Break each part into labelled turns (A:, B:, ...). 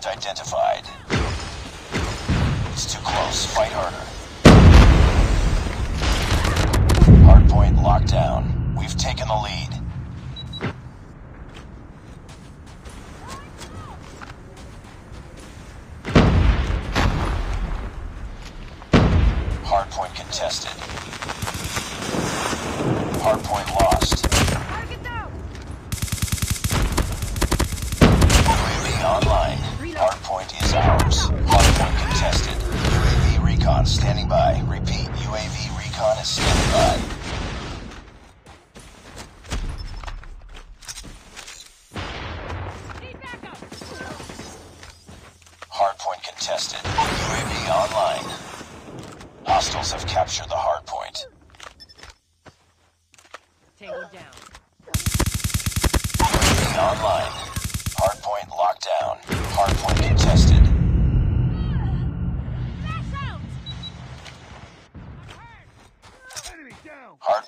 A: Hardpoint identified. It's too close. Fight harder. Hardpoint locked down. We've taken the lead. Hardpoint contested. Hardpoint lost. Recon standing by. Repeat, UAV recon is standing by. Hardpoint contested. UAV online. Hostiles have captured the hardpoint.
B: Tango down.
A: UAV online. Hardpoint locked down. Hardpoint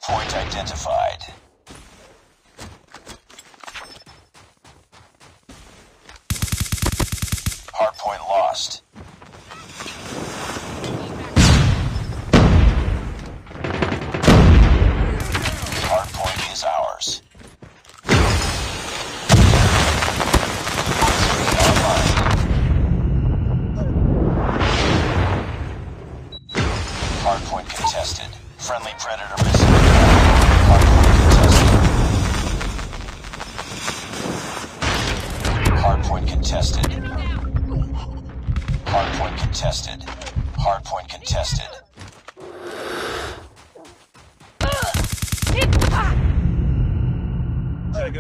A: Hardpoint identified.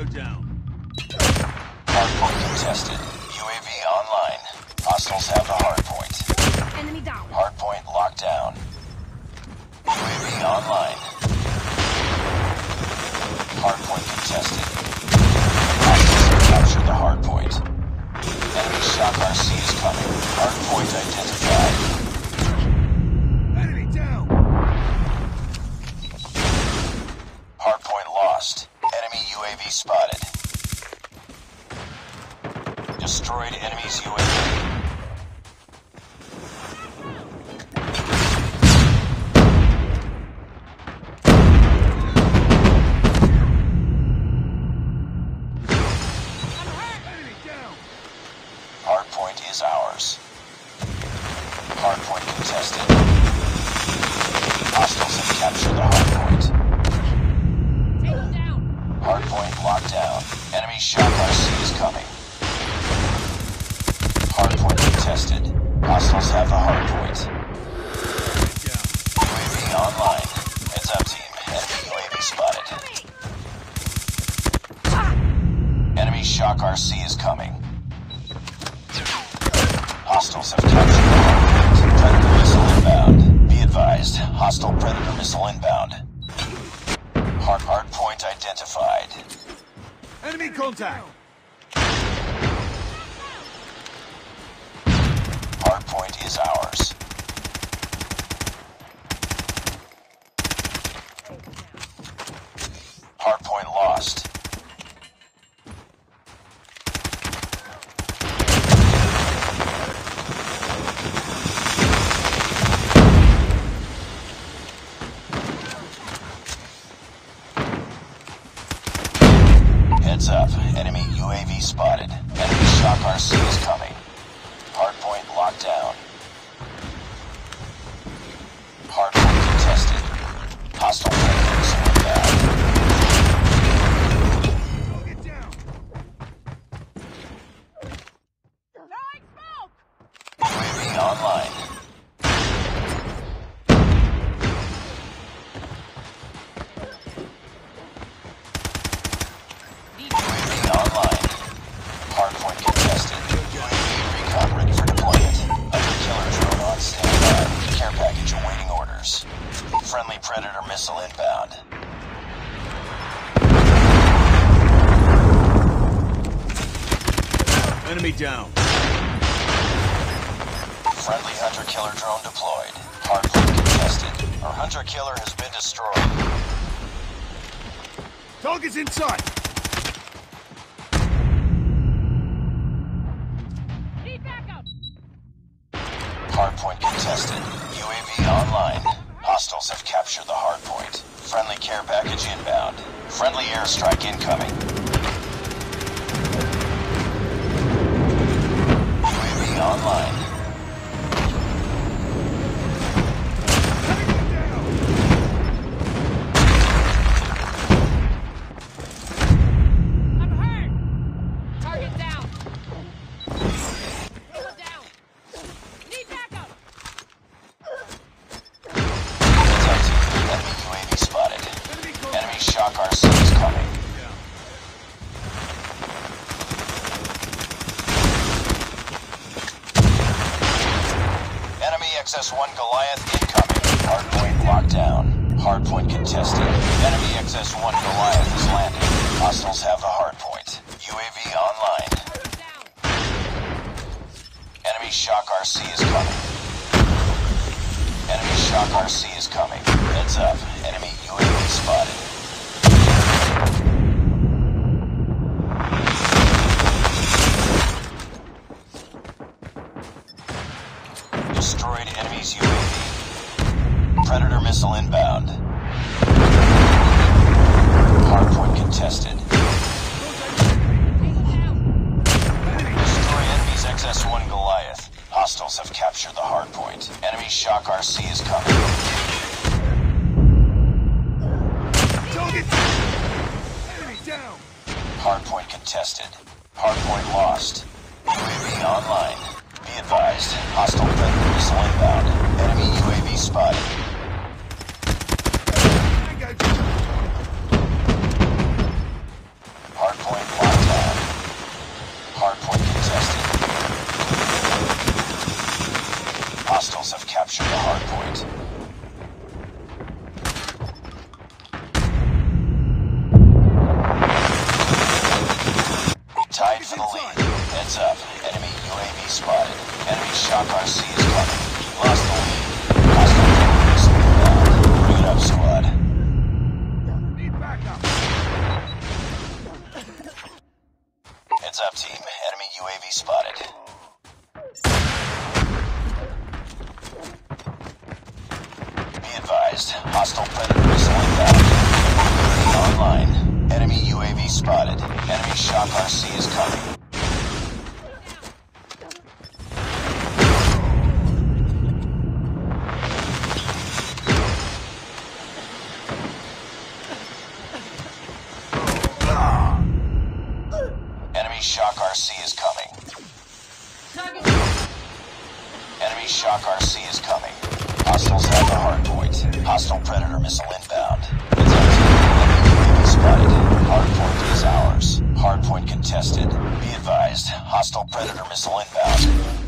C: Tango down.
A: Hardpoint contested. UAV online. Hostiles have the hardpoint.
B: Enemy down.
A: Hardpoint locked down. UAV online. Hardpoint contested. Destroyed enemy's UAV. Hardpoint is ours. Hardpoint contested. Hostiles have captured the hardpoint. Hardpoint locked down. Enemy shock RC is coming. Hardpoint contested. Hostiles have the hardpoint.
C: Down.
A: UAV online. Heads up, team. Enemy UAV spotted. Enemy shock RC is coming. Hostiles have captured the. Predator missile inbound. Be advised. Hostile Predator missile inbound. Hard hard point identified.
C: Enemy contact!
A: Hardpoint is ours. Hardpoint lost. Heads up. Enemy UAV spotted. Enemy shock RC is coming.
C: Enemy down.
A: Friendly hunter-killer drone deployed. Hardpoint contested. Our hunter-killer has been destroyed.
C: Target's inside!
B: Need backup!
A: Hardpoint contested. UAV online. Hostiles have captured the hardpoint. Friendly care package inbound. Friendly airstrike incoming. XS-1 Goliath incoming. Hardpoint locked down. Hardpoint contested. Enemy XS-1 Goliath is landing. Hostiles have the hardpoint. UAV online. Enemy shock RC is coming. Enemy shock RC is coming. Heads up. Enemy UAV spotted. Missile inbound. Hardpoint contested. Destroy enemy's XS-1 Goliath. Hostiles have captured the hardpoint. Enemy shock RC is coming.
C: Target. Enemy down.
A: Hardpoint contested. Hardpoint lost. UAV online. Be advised. Hostile predator missile inbound. Enemy UAV spotted. Heads up, team. Enemy UAV spotted. Be advised. Hostile predator missile inbound. Online. Enemy UAV spotted. Enemy shock RC is coming. Enemy shock RC is coming. Hostiles have the hard point. Hostile predator missile inbound. Enemy spotted. Hard point is ours. Hard point contested. Be advised. Hostile predator missile inbound.